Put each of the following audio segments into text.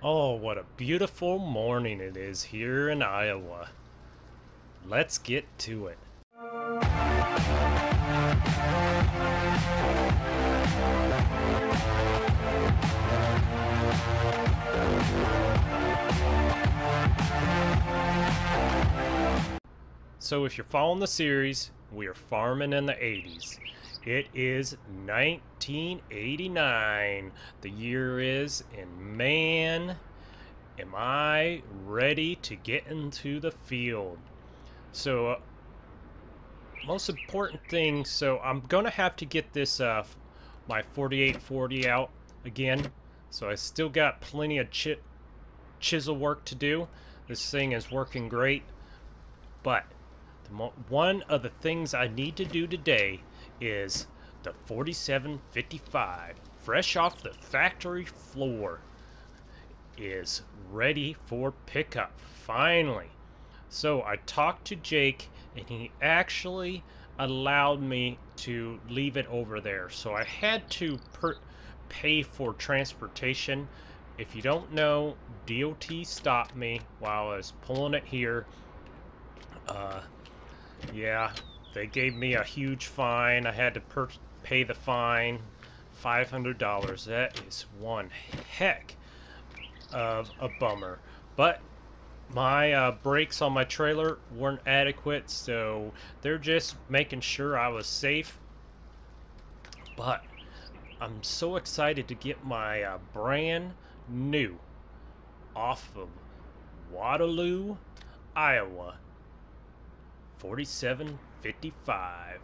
Oh, what a beautiful morning it is here in Iowa. Let's get to it. So if you're following the series, we are farming in the 80s. It is 1989. The year is, and man, am I ready to get into the field. So, uh, most important thing, so I'm going to have to get this, uh, my 4840 out again. So I still got plenty of chi chisel work to do. This thing is working great. But one of the things I need to do today is the 4755, fresh off the factory floor, is ready for pickup, finally. So I talked to Jake, and he actually allowed me to leave it over there. So I had to pay for transportation. If you don't know, DOT stopped me while I was pulling it here. Uh, yeah, they gave me a huge fine. I had to pay the fine. $500. That is one heck of a bummer. But my uh, brakes on my trailer weren't adequate, so they're just making sure I was safe. But I'm so excited to get my uh, brand new off of Waterloo, Iowa 4755.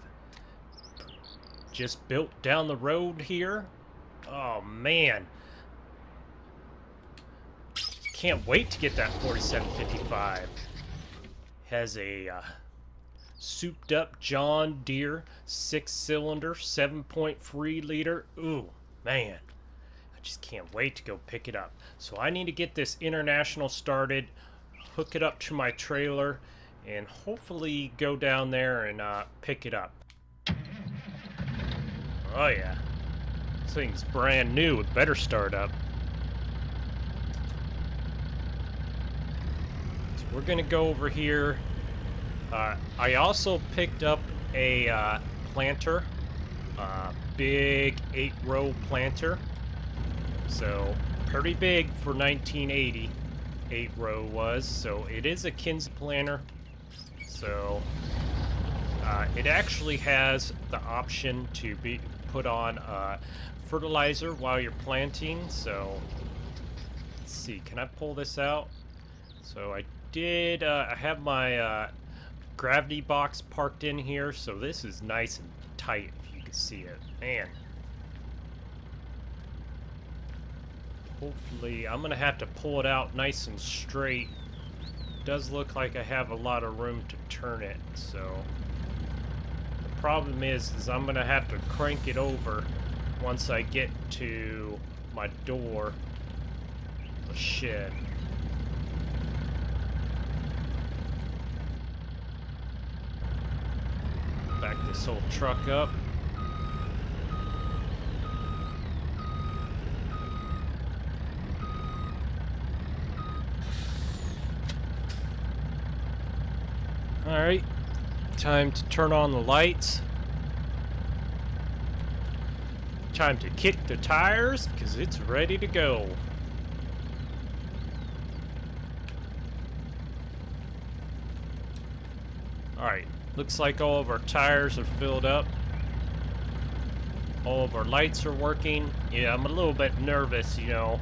Just built down the road here. Oh, man. Can't wait to get that 4755. Has a uh, souped up John Deere six cylinder, 7.3 liter. Ooh, man. I just can't wait to go pick it up. So I need to get this international started, hook it up to my trailer, and hopefully go down there and uh, pick it up. Oh yeah. This thing's brand new. It better start up. So we're to go over here. Uh, I also picked up a uh, planter. Uh, big 8-row planter. So, pretty big for 1980. 8-row was. So, it is a Kinze planter. So uh, it actually has the option to be put on uh, fertilizer while you're planting. So let's see, can I pull this out? So I did, uh, I have my uh, gravity box parked in here. So this is nice and tight if you can see it. Man. Hopefully, I'm going to have to pull it out nice and straight does look like I have a lot of room to turn it, so... The problem is, is I'm going to have to crank it over once I get to my door, the shed. Back this old truck up. Alright, time to turn on the lights. Time to kick the tires, because it's ready to go. Alright, looks like all of our tires are filled up. All of our lights are working. Yeah, I'm a little bit nervous, you know,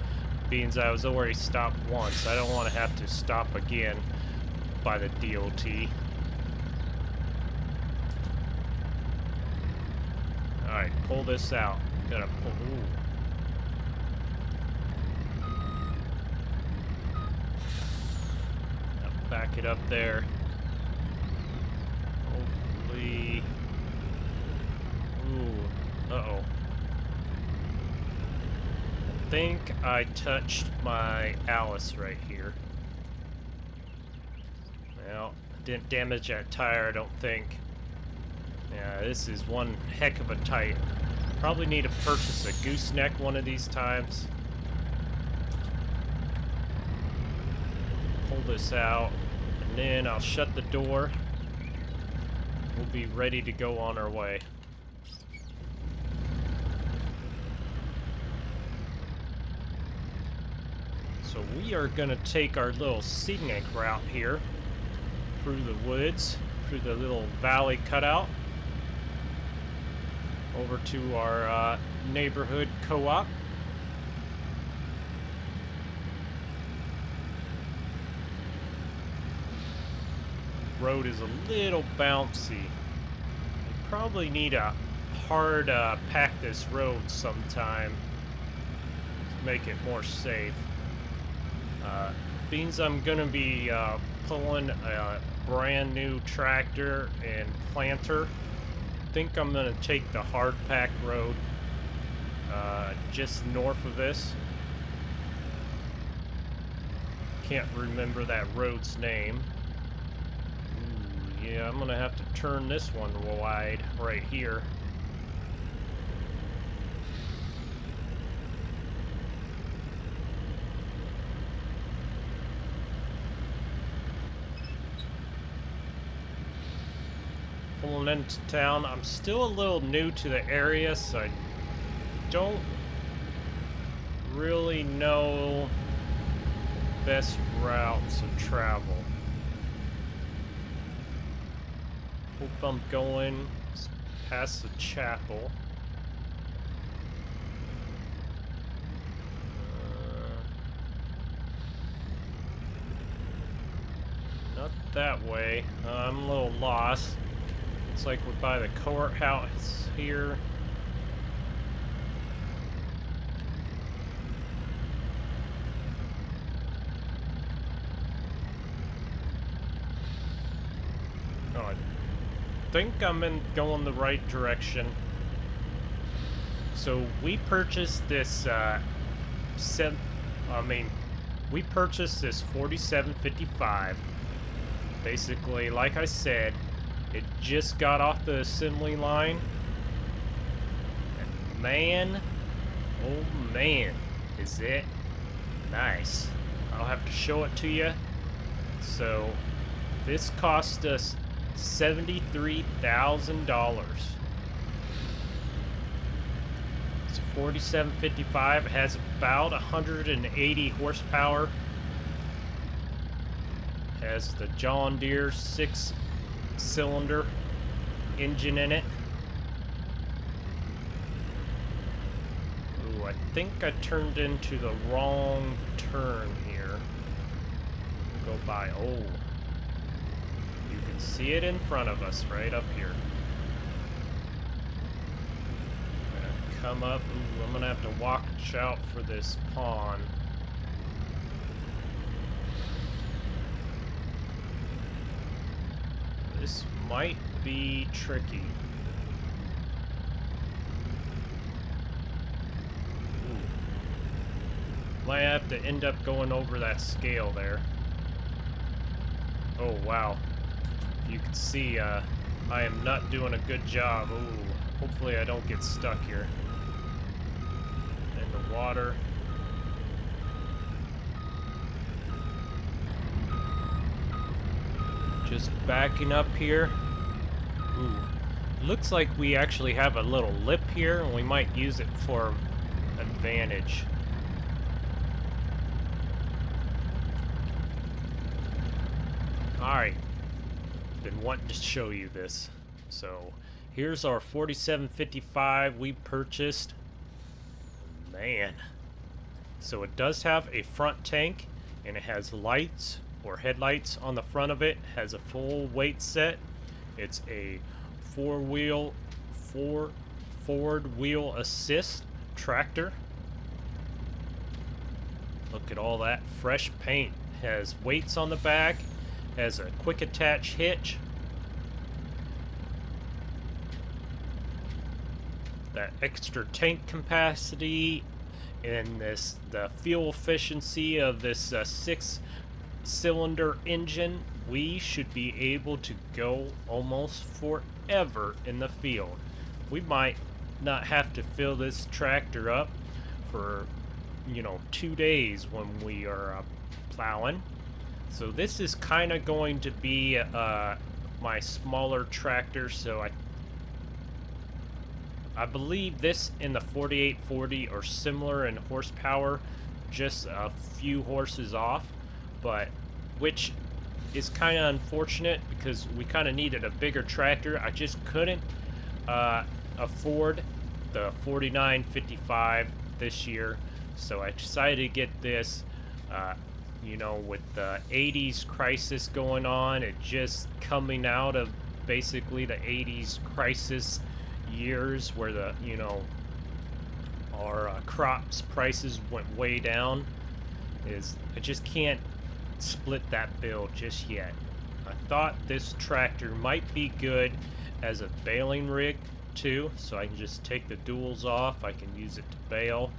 being as I was already stopped once. I don't want to have to stop again by the DOT. Alright, pull this out. Gotta pull. Ooh. back it up there. Hopefully. Ooh. Uh oh. I think I touched my Allis right here. Well, didn't damage that tire, I don't think. Yeah, this is one heck of a tight. Probably need to purchase a gooseneck one of these times. pull this out, and then I'll shut the door. We'll be ready to go on our way. So we are gonna take our little scenic route here through the woods, through the little valley cutout, over to our uh, neighborhood co-op. Road is a little bouncy. Probably need a hard uh, pack this road sometime to make it more safe. Uh, means I'm gonna be uh, pulling a brand new tractor and planter. Think I'm gonna take the hard pack road uh, just north of this. Can't remember that road's name. Ooh, yeah, I'm gonna have to turn this one wide right here. Pulling into town. I'm still a little new to the area, so I don't really know best routes of travel. Hope I'm going past the chapel. Uh, not that way. Uh, I'm a little lost. Looks like we're by the courthouse here. Oh, I think I'm in going the right direction. So we purchased this, uh, set, I mean, we purchased this 4755. Basically, like I said, it just got off the assembly line. And man, oh man, is it nice. I'll have to show it to you. So, this cost us $73,000. It's a 4755. It has about 180 horsepower. It Has the John Deere 6 cylinder engine in it. Ooh, I think I turned into the wrong turn here. Go by. Oh. You can see it in front of us right up here. Come up. Ooh, I'm gonna have to watch out for this pond. This might be tricky. Might have to end up going over that scale there. Oh, wow. You can see, uh, I am not doing a good job. Ooh, hopefully I don't get stuck here. In the water. Just backing up here. Ooh. Looks like we actually have a little lip here, and we might use it for advantage. Alright. Been wanting to show you this. So, here's our 4755 we purchased. Man. So it does have a front tank, and it has lights, or headlights on the front of it. Has a full weight set. It's a four-wheel, four forward wheel assist tractor. Look at all that fresh paint. Has weights on the back. Has a quick attach hitch. That extra tank capacity and this the fuel efficiency of this uh, six cylinder engine, we should be able to go almost forever in the field. We might not have to fill this tractor up for, you know, two days when we are uh, plowing. So this is kind of going to be uh, my smaller tractor, so I I believe this in the 4840 or similar in horsepower, just a few horses off, but which is kind of unfortunate because we kind of needed a bigger tractor. I just couldn't uh, afford the 4955 this year, so I decided to get this. Uh, you know, with the 80s crisis going on, it just coming out of basically the 80s crisis years where the, you know, our uh, crops prices went way down is I just can't split that bill just yet. I thought this tractor might be good as a baling rig too, so I can just take the duals off. I can use it to bale,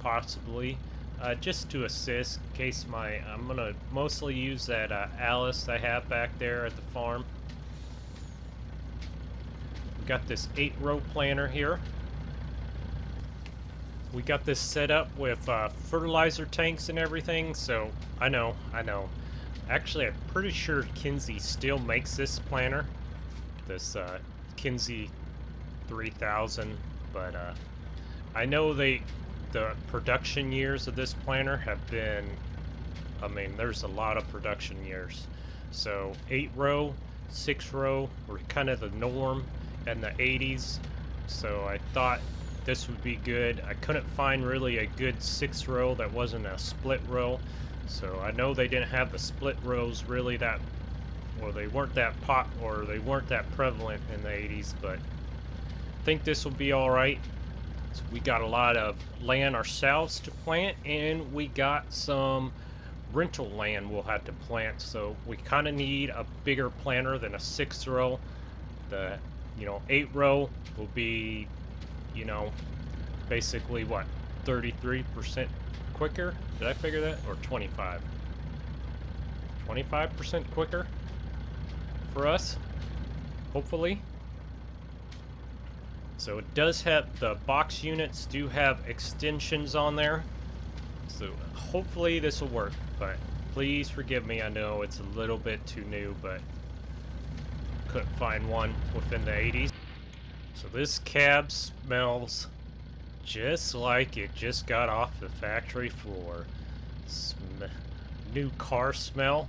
possibly, uh, just to assist in case my. I'm gonna mostly use that uh, Allis I have back there at the farm. Got this eight row planter here. We got this set up with uh, fertilizer tanks and everything, so I know, I know. Actually, I'm pretty sure Kinze still makes this planter, this uh, Kinze 3000, but uh, I know they, the production years of this planter have been, I mean, there's a lot of production years. So eight row, six row were kind of the norm in the 80s. So I thought this would be good. I couldn't find really a good six row that wasn't a split row. So I know they didn't have the split rows really that, or they weren't that pot, or they weren't that prevalent in the 80s, but I think this will be all right. So we got a lot of land ourselves to plant, and we got some rental land we'll have to plant. So we kind of need a bigger planter than a six row. The you know eight row will be you know, basically what, 33% quicker? Did I figure that? Or 25? 25% quicker for us, hopefully. So it does have, the box units do have extensions on there. So hopefully this will work, but please forgive me. I know it's a little bit too new, but couldn't find one within the 80s. So this cab smells just like it just got off the factory floor. Sm new car smell.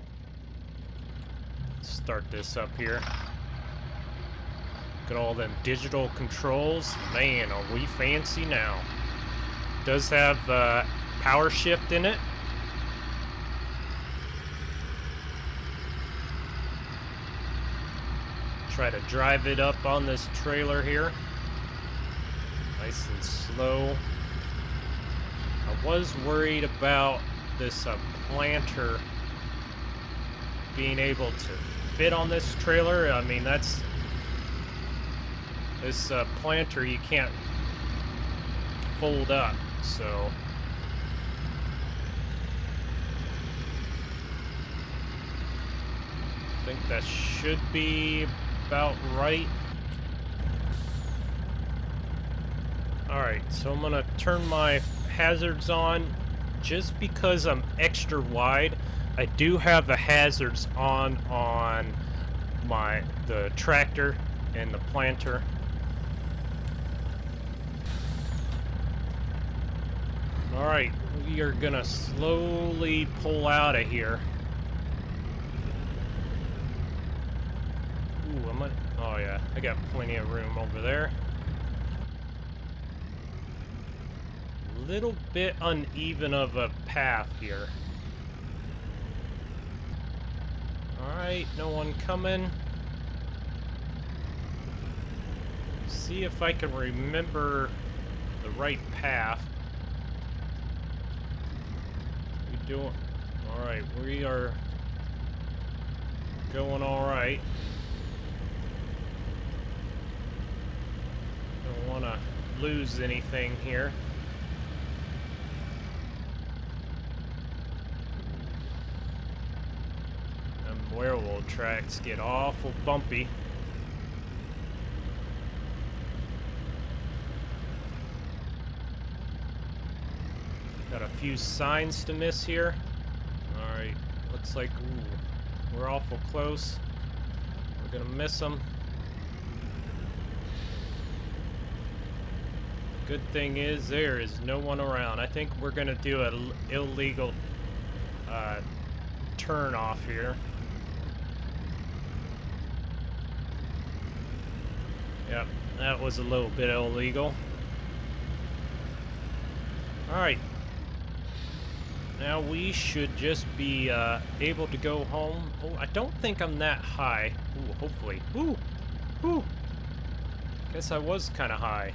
Start this up here. Got all them digital controls. Man, are we fancy now. Does have uh, power shift in it. Try to drive it up on this trailer here. Nice and slow. I was worried about this uh, planter being able to fit on this trailer. I mean, that's... This uh, planter you can't fold up, so... I think that should be about right. Alright, so I'm gonna turn my hazards on just because I'm extra wide. I do have the hazards on on my the tractor and the planter. Alright, we are gonna slowly pull out of here. Ooh, I'm gonna... Oh, yeah. Uh, I got plenty of room over there. Little bit uneven of a path here. Alright, no one coming. See if I can remember the right path. We doing... Alright, we are going alright. Want to lose anything here. Them werewolf tracks get awful bumpy. Got a few signs to miss here. Alright, Looks like ooh, we're awful close. We're gonna miss them. Good thing is there is no one around. I think we're gonna do an illegal uh, turn off here. Yep, that was a little bit illegal. Alright. Now we should just be uh, able to go home. Oh, I don't think I'm that high. Ooh, hopefully. Ooh! Ooh! Guess I was kind of high.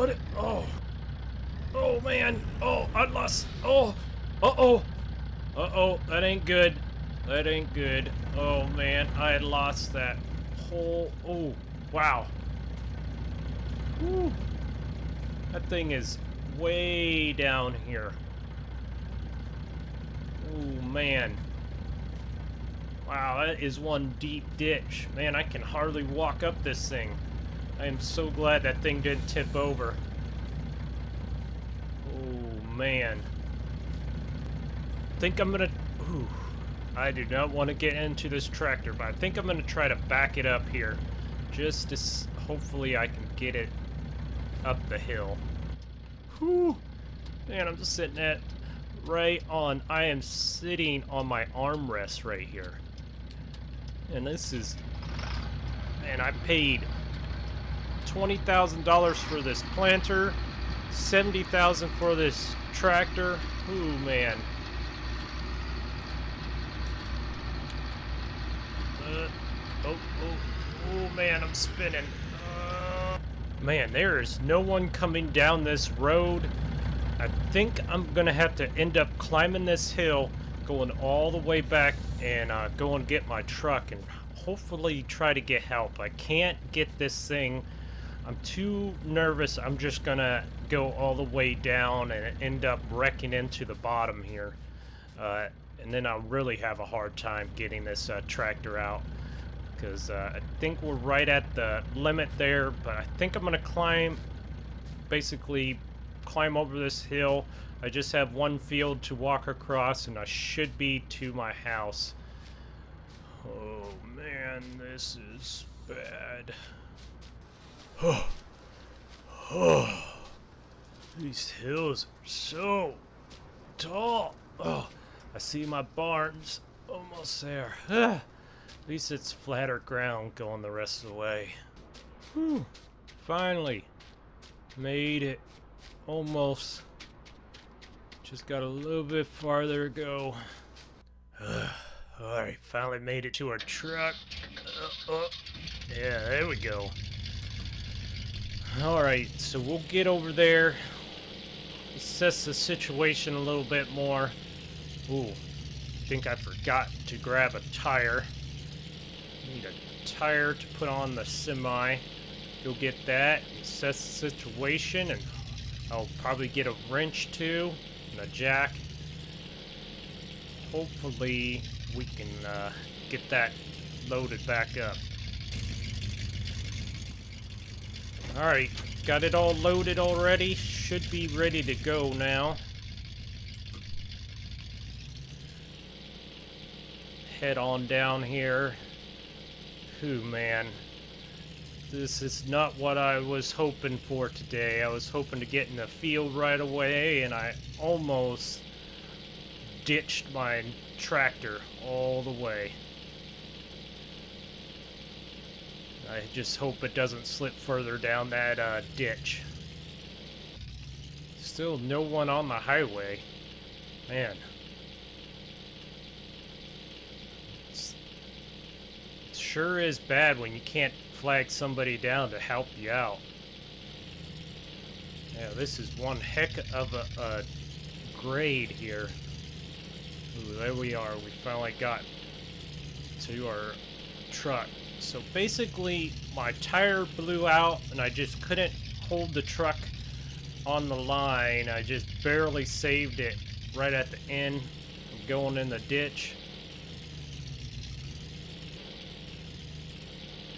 put it. Oh. Oh, man. Oh, lost. Oh. Uh-oh. Uh-oh. That ain't good. That ain't good. Oh, man. I had lost that whole... Oh, wow. Woo. That thing is way down here. Oh, man. Wow, that is one deep ditch. Man, I can hardly walk up this thing. I am so glad that thing didn't tip over. Man. I think I'm gonna... Ooh, I do not want to get into this tractor, but I think I'm gonna try to back it up here. Just to... Hopefully I can get it up the hill. Whew. Man, I'm just sitting at... Right on... I am sitting on my armrest right here. And this is... Man, I paid $20,000 for this planter, 70000 for this tractor. Ooh, man. Uh, oh, oh, oh, man, I'm spinning. Uh, man, there is no one coming down this road. I think I'm going to have to end up climbing this hill, going all the way back, and uh, go and get my truck and hopefully try to get help. I can't get this thing I'm too nervous. I'm just gonna go all the way down and end up wrecking into the bottom here. Uh, and then I'll really have a hard time getting this uh, tractor out. Because uh, I think we're right at the limit there, but I think I'm gonna climb, basically climb over this hill. I just have one field to walk across and I should be to my house. Oh man, this is bad. Oh, oh, these hills are so tall. Oh, I see my barns almost there. Ah, at least it's flatter ground going the rest of the way. Whew, finally made it. Almost. Just got a little bit farther to go. Alright, finally made it to our truck. Uh, uh, yeah, there we go. Alright, so we'll get over there, assess the situation a little bit more. Ooh, I think I forgot to grab a tire. Need a tire to put on the semi. Go get that, assess the situation, and I'll probably get a wrench too, and a jack. Hopefully we can uh, get that loaded back up. Alright, got it all loaded already. Should be ready to go now. Head on down here. Whew, man. This is not what I was hoping for today. I was hoping to get in the field right away, and I almost ditched my tractor all the way. I just hope it doesn't slip further down that uh, ditch. Still no one on the highway. Man. It's, it sure is bad when you can't flag somebody down to help you out. Yeah, this is one heck of a, a grade here. Ooh, there we are. We finally got to our truck. So basically, my tire blew out and I just couldn't hold the truck on the line. I just barely saved it right at the end, going in the ditch.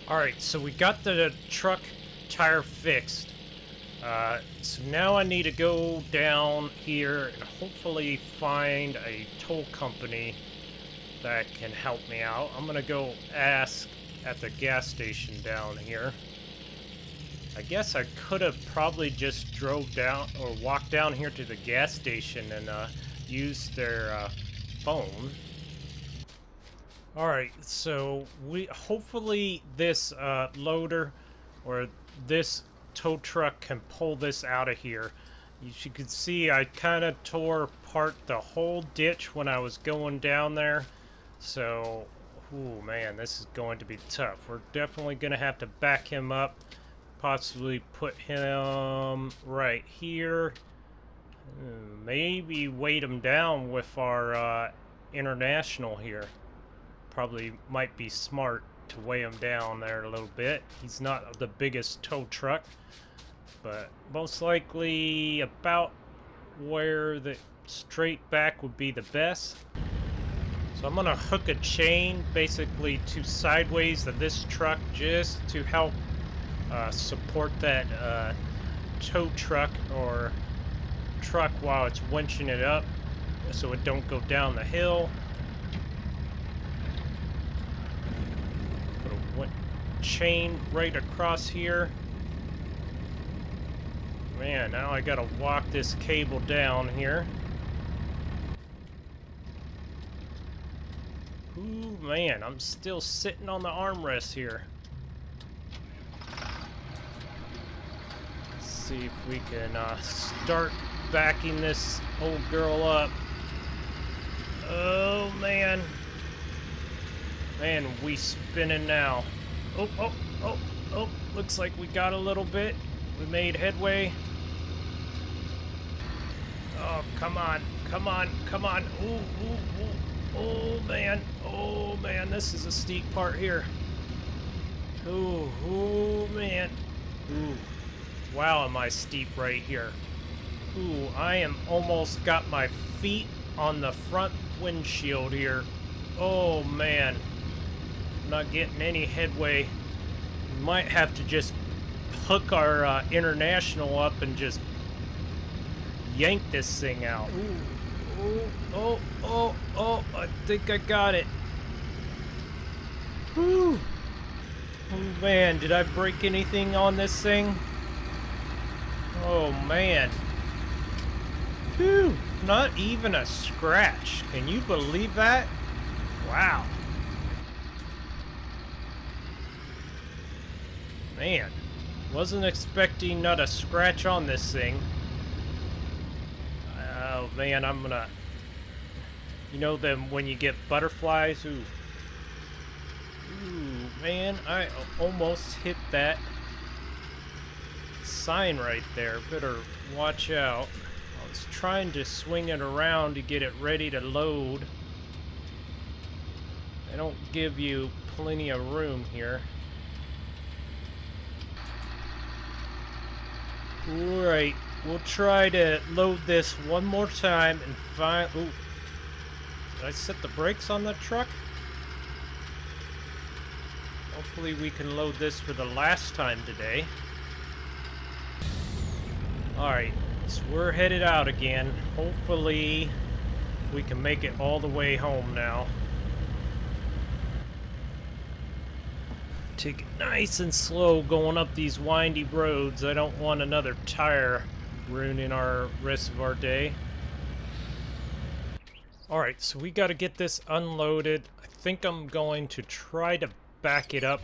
Alright, so we got the truck tire fixed. Uh, so now I need to go down here and hopefully find a toll company that can help me out. I'm gonna go ask at the gas station down here. I guess I could have probably just drove down or walked down here to the gas station and uh, used their uh, phone. Alright, so we hopefully this uh, loader or this tow truck can pull this out of here. As you can see, I kind of tore apart the whole ditch when I was going down there. So, oh man, this is going to be tough. We're definitely going to have to back him up. Possibly put him right here. Hmm, maybe weight him down with our uh, international here. Probably might be smart to weigh him down there a little bit. He's not the biggest tow truck, but most likely about where the straight back would be the best. So I'm gonna hook a chain basically to sideways of this truck just to help uh, support that uh, tow truck or truck while it's winching it up so it don't go down the hill. Put a chain right across here. Man, now I gotta walk this cable down here. Ooh, man, I'm still sitting on the armrest here. Let's see if we can uh, start backing this old girl up. Oh, man. Man, we spinning now. Oh, oh, oh, oh. Looks like we got a little bit. We made headway. Oh, come on. Come on. Come on. Ooh, ooh, ooh. Oh, man. Oh, man. This is a steep part here. Ooh, ooh, man. Ooh. Wow, am I steep right here. Ooh, I am almost got my feet on the front windshield here. Oh, man not getting any headway. Might have to just hook our uh, international up and just yank this thing out. Ooh, oh, oh, oh, I think I got it. Whew. Oh man, did I break anything on this thing? Oh man. Whew, not even a scratch. Can you believe that? Wow. Man, wasn't expecting not a scratch on this thing. Man, I'm gonna... You know them when you get butterflies? Ooh. Ooh, man, I almost hit that sign right there. Better watch out. I was trying to swing it around to get it ready to load. They don't give you plenty of room here. Alright, we'll try to load this one more time and find... Ooh. Did I set the brakes on the truck? Hopefully we can load this for the last time today. Alright, so we're headed out again. Hopefully we can make it all the way home now. take it nice and slow going up these windy roads. I don't want another tire ruining our rest of our day. Alright, so we got to get this unloaded. I think I'm going to try to back it up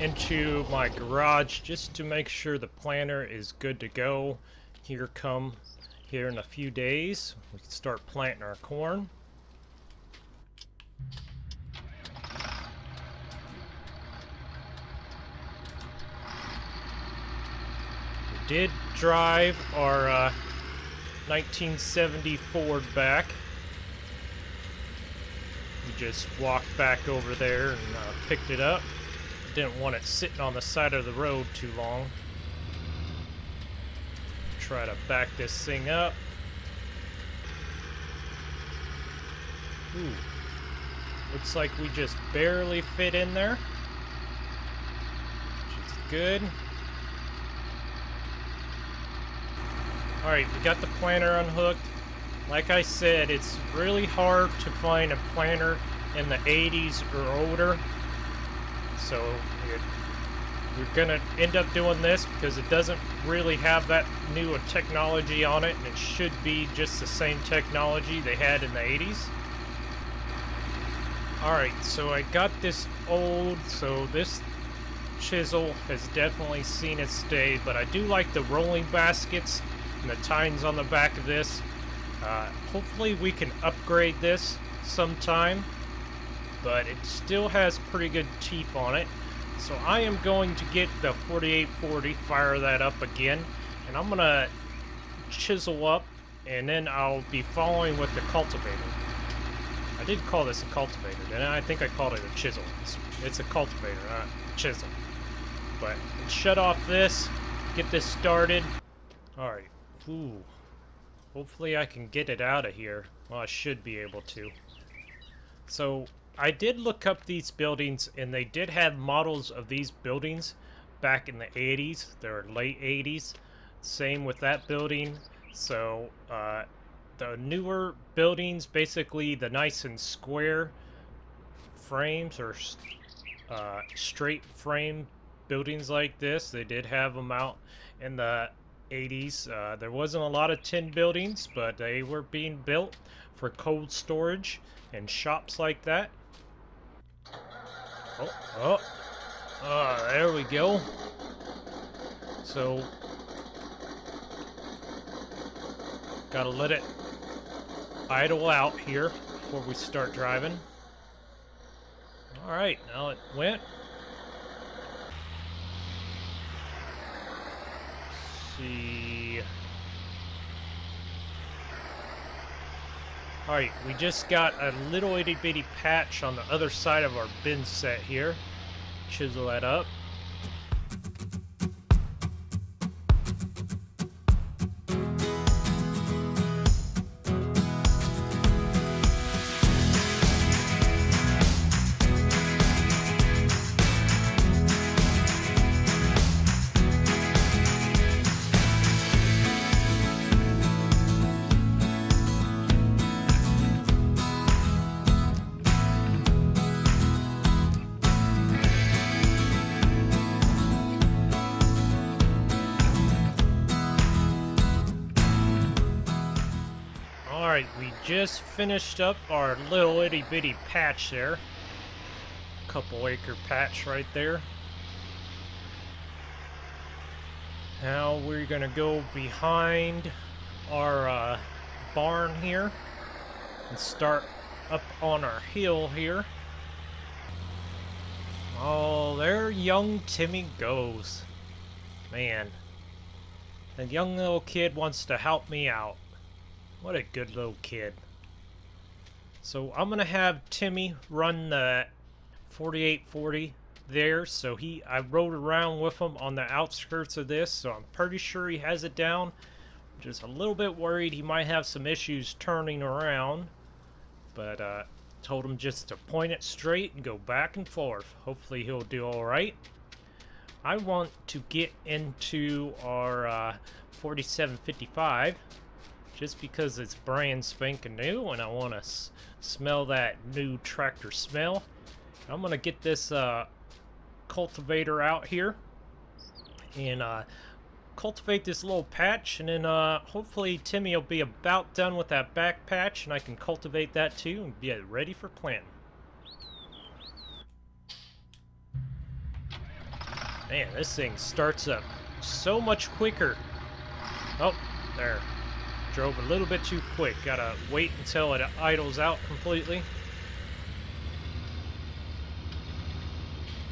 into my garage just to make sure the planter is good to go. Here come here in a few days. We can start planting our corn. Did drive our uh, 1970 Ford back. We just walked back over there and uh, picked it up. Didn't want it sitting on the side of the road too long. Try to back this thing up. Ooh. Looks like we just barely fit in there. Which is good. Alright, we got the planter unhooked. Like I said, it's really hard to find a planter in the 80s or older. So we're gonna end up doing this because it doesn't really have that new technology on it and it should be just the same technology they had in the 80s. Alright, so I got this old, so this chisel has definitely seen its day, but I do like the rolling baskets and the tines on the back of this. Uh, hopefully we can upgrade this sometime, but it still has pretty good teeth on it. So I am going to get the 4840, fire that up again, and I'm going to chisel up, and then I'll be following with the cultivator. I did call this a cultivator, and I think I called it a chisel. It's, it's a cultivator, not a chisel. But shut off this, get this started. Alright, ooh. Hopefully I can get it out of here. Well, I should be able to. So, I did look up these buildings, and they did have models of these buildings back in the 80s. They're late 80s. Same with that building. So, uh, the newer buildings, basically the nice and square frames or uh, straight frame buildings like this, they did have them out in the 80s. Uh, there wasn't a lot of tin buildings, but they were being built for cold storage and shops like that. Oh, oh, oh, there we go. So, gotta let it idle out here before we start driving. Alright, now it went. See. Alright, we just got a little itty bitty patch on the other side of our bin set here. Chisel that up. Just finished up our little itty bitty patch there. Couple acre patch right there. Now we're gonna go behind our uh, barn here and start up on our hill here. Oh, there young Timmy goes. Man, the young little kid wants to help me out. What a good little kid. So I'm going to have Timmy run the 4840 there. So he, I rode around with him on the outskirts of this. So I'm pretty sure he has it down. Just a little bit worried he might have some issues turning around. But uh, told him just to point it straight and go back and forth. Hopefully he'll do alright. I want to get into our uh, 4755 just because it's brand spanking new and I want to smell that new tractor smell. I'm going to get this uh, cultivator out here and uh, cultivate this little patch and then uh, hopefully Timmy will be about done with that back patch and I can cultivate that too and be ready for planting. Man, this thing starts up so much quicker. Oh, there drove a little bit too quick. Gotta wait until it idles out completely.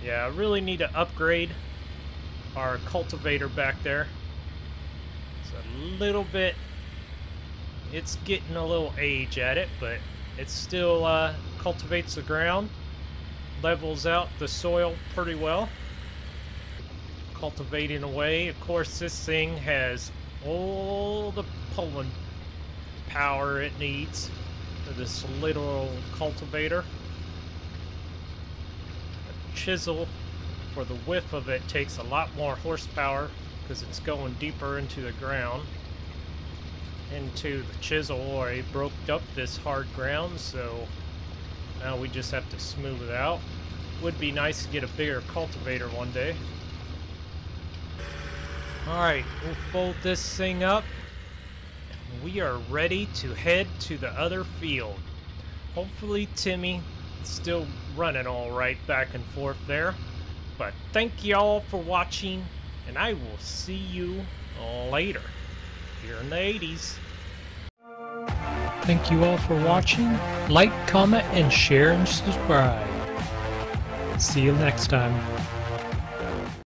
Yeah, I really need to upgrade our cultivator back there. It's a little bit... It's getting a little age at it, but it still uh, cultivates the ground. Levels out the soil pretty well. Cultivating away. Of course, this thing has all the pulling power it needs for this little cultivator. A chisel, for the width of it, takes a lot more horsepower because it's going deeper into the ground. into the chisel. I broke up this hard ground, so now we just have to smooth it out. Would be nice to get a bigger cultivator one day. Alright, we'll fold this thing up. We are ready to head to the other field. Hopefully Timmy is still running all right back and forth there. But thank y'all for watching, and I will see you later here in the 80s. Thank you all for watching. Like, comment, and share and subscribe. See you next time.